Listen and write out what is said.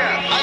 Chicago.